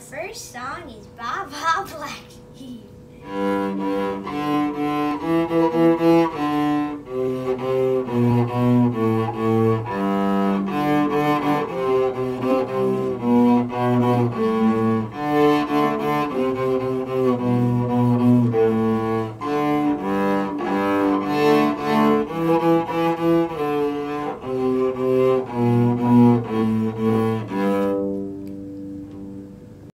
the first song is Ba Ba Black.